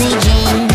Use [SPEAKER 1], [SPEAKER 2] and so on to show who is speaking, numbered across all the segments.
[SPEAKER 1] Disney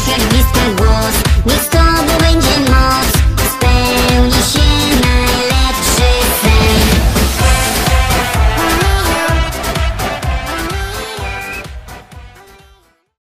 [SPEAKER 1] 2020